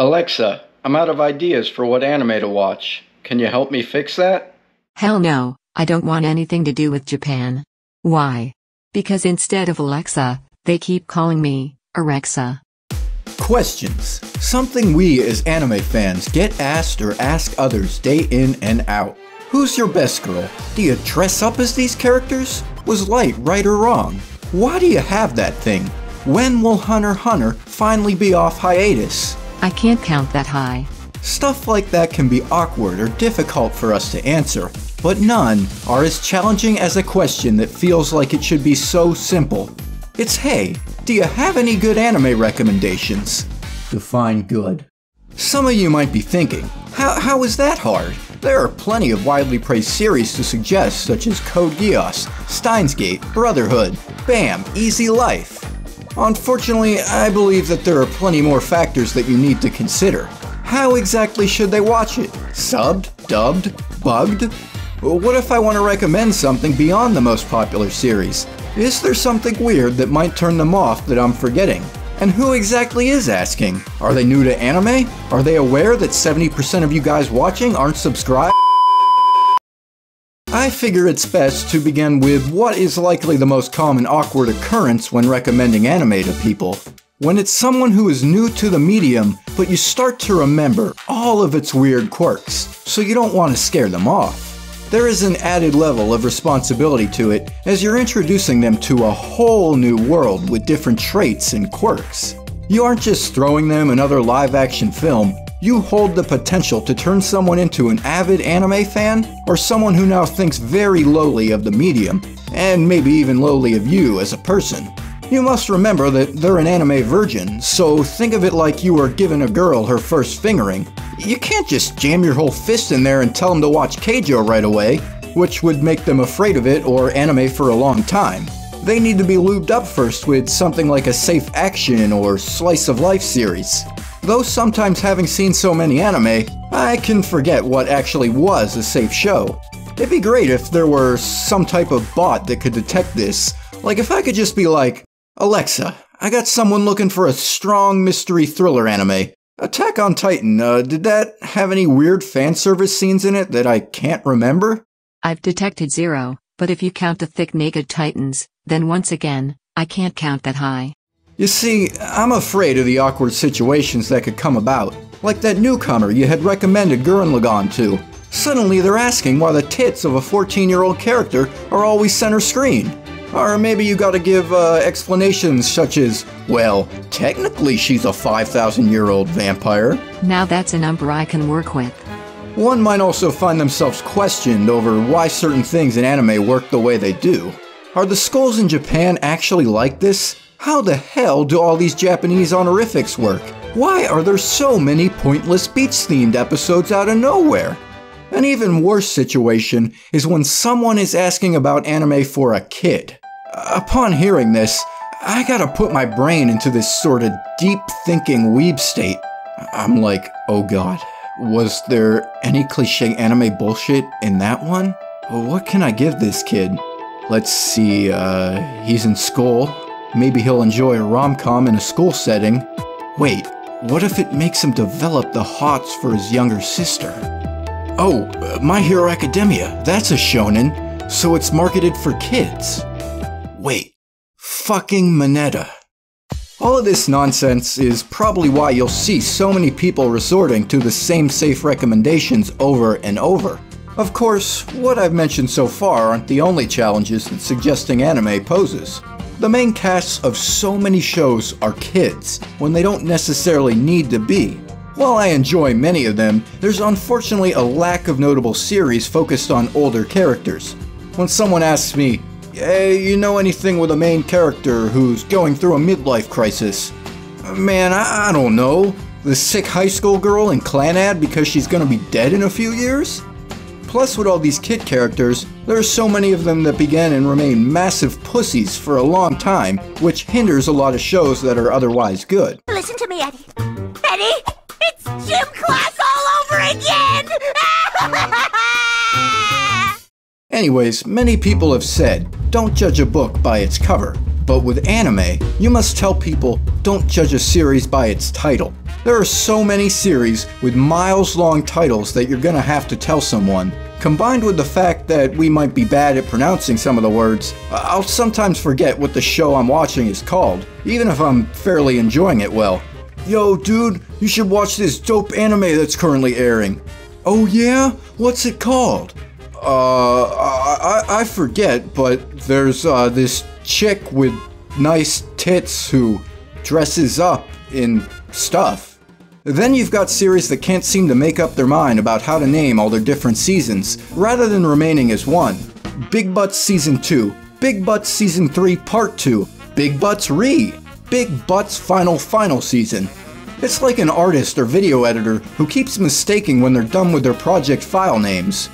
Alexa, I'm out of ideas for what anime to watch. Can you help me fix that? Hell no, I don't want anything to do with Japan. Why? Because instead of Alexa, they keep calling me Arexa. Questions. Something we as anime fans get asked or ask others day in and out. Who's your best girl? Do you dress up as these characters? Was Light right or wrong? Why do you have that thing? When will Hunter x Hunter finally be off hiatus? I can't count that high. Stuff like that can be awkward or difficult for us to answer, but none are as challenging as a question that feels like it should be so simple. It's hey, do you have any good anime recommendations? Define good. Some of you might be thinking, how, how is that hard? There are plenty of widely praised series to suggest, such as Code Geass, Steins Gate, Brotherhood, BAM, Easy Life. Unfortunately, I believe that there are plenty more factors that you need to consider. How exactly should they watch it? Subbed? Dubbed? Bugged? What if I want to recommend something beyond the most popular series? Is there something weird that might turn them off that I'm forgetting? And who exactly is asking? Are they new to anime? Are they aware that 70% of you guys watching aren't subscribed? I figure it's best to begin with what is likely the most common awkward occurrence when recommending anime to people. When it's someone who is new to the medium, but you start to remember all of its weird quirks, so you don't want to scare them off. There is an added level of responsibility to it as you're introducing them to a whole new world with different traits and quirks. You aren't just throwing them another live action film, you hold the potential to turn someone into an avid anime fan or someone who now thinks very lowly of the medium, and maybe even lowly of you as a person. You must remember that they're an anime virgin, so think of it like you were giving a girl her first fingering. You can't just jam your whole fist in there and tell them to watch Keijo right away, which would make them afraid of it or anime for a long time. They need to be lubed up first with something like a safe action or slice of life series. Though sometimes having seen so many anime, I can forget what actually was a safe show. It'd be great if there were some type of bot that could detect this. Like if I could just be like, Alexa, I got someone looking for a strong mystery thriller anime. Attack on Titan, uh, did that have any weird fan service scenes in it that I can't remember? I've detected zero, but if you count the thick naked titans, then once again, I can't count that high. You see, I'm afraid of the awkward situations that could come about. Like that newcomer you had recommended Gurren Lagann to. Suddenly they're asking why the tits of a 14 year old character are always center screen. Or maybe you gotta give uh, explanations such as, well, technically she's a 5,000 year old vampire. Now that's a number I can work with. One might also find themselves questioned over why certain things in anime work the way they do. Are the schools in Japan actually like this? How the hell do all these Japanese honorifics work? Why are there so many pointless beach themed episodes out of nowhere? An even worse situation is when someone is asking about anime for a kid. Upon hearing this, I gotta put my brain into this sort of deep thinking weeb state. I'm like, oh god, was there any cliche anime bullshit in that one? What can I give this kid? Let's see, uh, he's in school. Maybe he'll enjoy a rom com in a school setting. Wait, what if it makes him develop the hots for his younger sister? Oh, My Hero Academia, that's a shonen, so it's marketed for kids. Wait, fucking Mineta. All of this nonsense is probably why you'll see so many people resorting to the same safe recommendations over and over. Of course, what I've mentioned so far aren't the only challenges that suggesting anime poses. The main casts of so many shows are kids, when they don't necessarily need to be. While I enjoy many of them, there's unfortunately a lack of notable series focused on older characters. When someone asks me, Hey, you know anything with a main character who's going through a midlife crisis? Man, I, I don't know. The sick high school girl in Clannad because she's gonna be dead in a few years? Plus, with all these kid characters, there are so many of them that begin and remain massive pussies for a long time, which hinders a lot of shows that are otherwise good. Listen to me, Eddie. Eddie, it's gym class all over again! Anyways, many people have said, don't judge a book by its cover. But with anime, you must tell people, don't judge a series by its title. There are so many series with miles long titles that you're gonna have to tell someone. Combined with the fact that we might be bad at pronouncing some of the words, I'll sometimes forget what the show I'm watching is called, even if I'm fairly enjoying it well. Yo, dude, you should watch this dope anime that's currently airing. Oh, yeah? What's it called? Uh, I, I forget, but there's uh, this chick with nice tits who dresses up in stuff. Then you've got series that can't seem to make up their mind about how to name all their different seasons, rather than remaining as one. Big Butts Season 2, Big Butts Season 3 Part 2, Big Butts Re, Big Butts Final Final Season. It's like an artist or video editor who keeps mistaking when they're done with their project file names.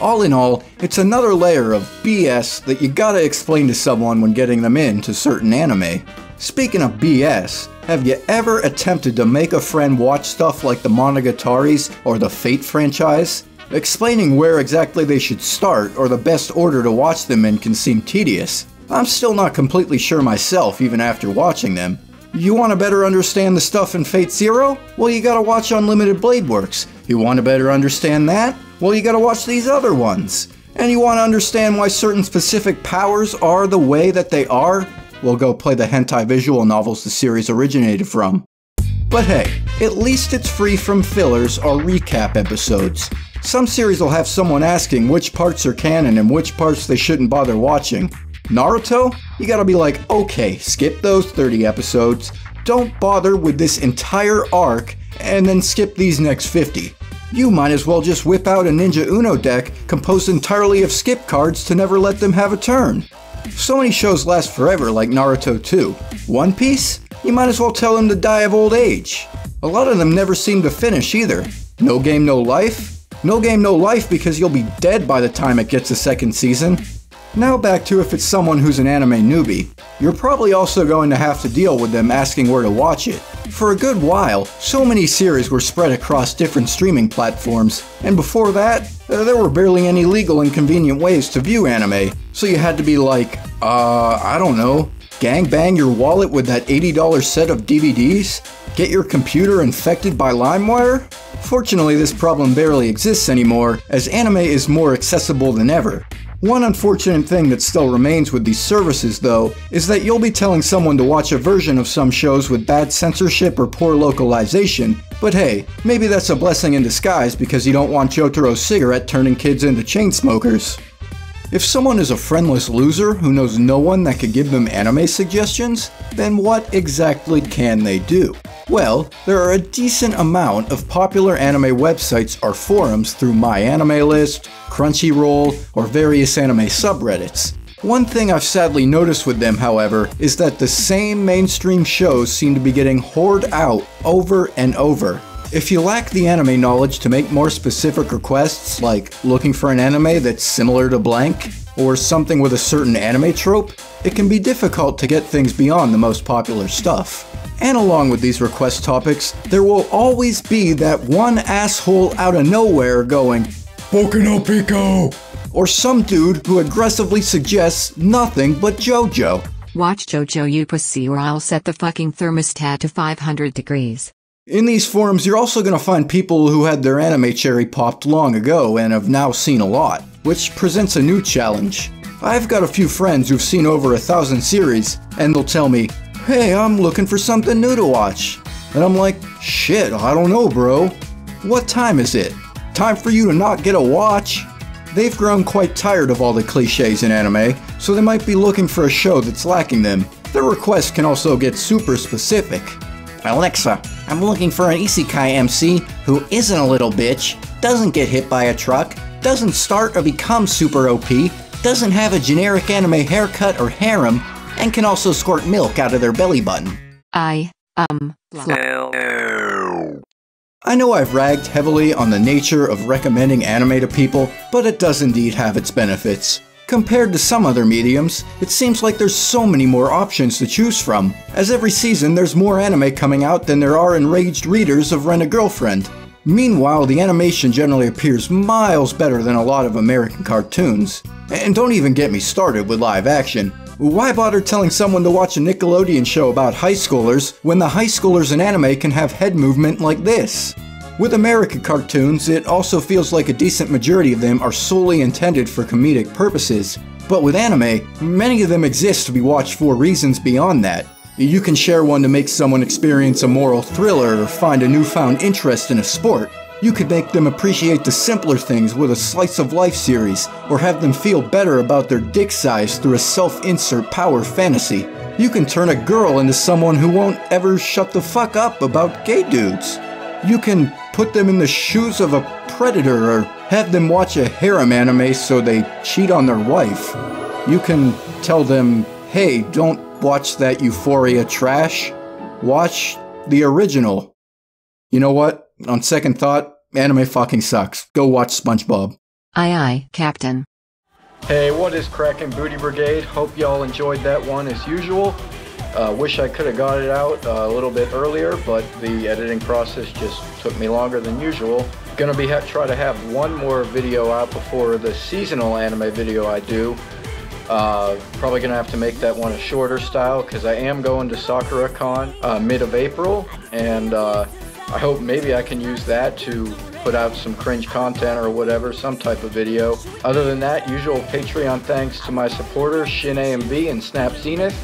All in all, it's another layer of BS that you gotta explain to someone when getting them into certain anime. Speaking of BS, have you ever attempted to make a friend watch stuff like the Monogataris or the Fate franchise? Explaining where exactly they should start or the best order to watch them in can seem tedious. I'm still not completely sure myself even after watching them. You want to better understand the stuff in Fate Zero? Well, you gotta watch Unlimited Blade Works. You want to better understand that? Well, you gotta watch these other ones. And you want to understand why certain specific powers are the way that they are? Well, go play the hentai visual novels the series originated from. But hey, at least it's free from fillers or recap episodes. Some series will have someone asking which parts are canon and which parts they shouldn't bother watching. Naruto? You gotta be like, okay, skip those 30 episodes, don't bother with this entire arc, and then skip these next 50. You might as well just whip out a Ninja Uno deck composed entirely of skip cards to never let them have a turn. So many shows last forever, like Naruto 2. One Piece? You might as well tell them to die of old age. A lot of them never seem to finish either. No Game No Life? No Game No Life because you'll be dead by the time it gets a second season. Now back to if it's someone who's an anime newbie. You're probably also going to have to deal with them asking where to watch it. For a good while, so many series were spread across different streaming platforms, and before that, uh, there were barely any legal and convenient ways to view anime, so you had to be like, uh, I don't know, gang bang your wallet with that $80 set of DVDs? Get your computer infected by LimeWire? Fortunately, this problem barely exists anymore, as anime is more accessible than ever. One unfortunate thing that still remains with these services, though, is that you'll be telling someone to watch a version of some shows with bad censorship or poor localization, but hey, maybe that's a blessing in disguise because you don't want Jotaro's cigarette turning kids into chain smokers. If someone is a friendless loser who knows no one that could give them anime suggestions, then what exactly can they do? Well, there are a decent amount of popular anime websites or forums through MyAnimeList, Crunchyroll, or various anime subreddits. One thing I've sadly noticed with them, however, is that the same mainstream shows seem to be getting hoard out over and over. If you lack the anime knowledge to make more specific requests, like looking for an anime that's similar to blank, or something with a certain anime trope, it can be difficult to get things beyond the most popular stuff. And along with these request topics, there will always be that one asshole out of nowhere going, Boku no Pico! Or some dude who aggressively suggests nothing but JoJo. Watch JoJo you pussy or I'll set the fucking thermostat to 500 degrees. In these forums, you're also going to find people who had their anime cherry popped long ago and have now seen a lot, which presents a new challenge. I've got a few friends who've seen over a thousand series, and they'll tell me, hey, I'm looking for something new to watch. And I'm like, shit, I don't know, bro. What time is it? Time for you to not get a watch? They've grown quite tired of all the cliches in anime, so they might be looking for a show that's lacking them. Their requests can also get super specific. Alexa, I'm looking for an isekai MC who isn't a little bitch, doesn't get hit by a truck, doesn't start or become super OP, doesn't have a generic anime haircut or harem, and can also squirt milk out of their belly button. I, um, I know I've ragged heavily on the nature of recommending anime to people, but it does indeed have its benefits. Compared to some other mediums, it seems like there's so many more options to choose from, as every season there's more anime coming out than there are enraged readers of Rent a Girlfriend. Meanwhile, the animation generally appears miles better than a lot of American cartoons. And don't even get me started with live action. Why bother telling someone to watch a Nickelodeon show about high schoolers when the high schoolers in anime can have head movement like this? With America cartoons, it also feels like a decent majority of them are solely intended for comedic purposes. But with anime, many of them exist to be watched for reasons beyond that. You can share one to make someone experience a moral thriller or find a newfound interest in a sport. You could make them appreciate the simpler things with a slice of life series, or have them feel better about their dick size through a self insert power fantasy. You can turn a girl into someone who won't ever shut the fuck up about gay dudes. You can put them in the shoes of a predator or have them watch a harem anime so they cheat on their wife. You can tell them, hey, don't watch that Euphoria trash. Watch the original. You know what? On second thought, anime fucking sucks. Go watch SpongeBob. Aye aye, Captain. Hey, what is cracking Booty Brigade? Hope y'all enjoyed that one as usual. Uh, wish I could have got it out uh, a little bit earlier, but the editing process just took me longer than usual. Gonna be try to have one more video out before the seasonal anime video I do. Uh, probably gonna have to make that one a shorter style because I am going to Sakura Con uh, mid of April, and uh, I hope maybe I can use that to put out some cringe content or whatever, some type of video. Other than that, usual Patreon thanks to my supporters, Shin AMB and Snapxynith.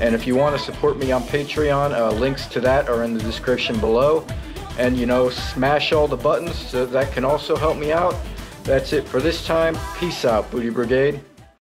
And if you want to support me on Patreon, uh, links to that are in the description below. And you know, smash all the buttons so that can also help me out. That's it for this time. Peace out, Booty Brigade.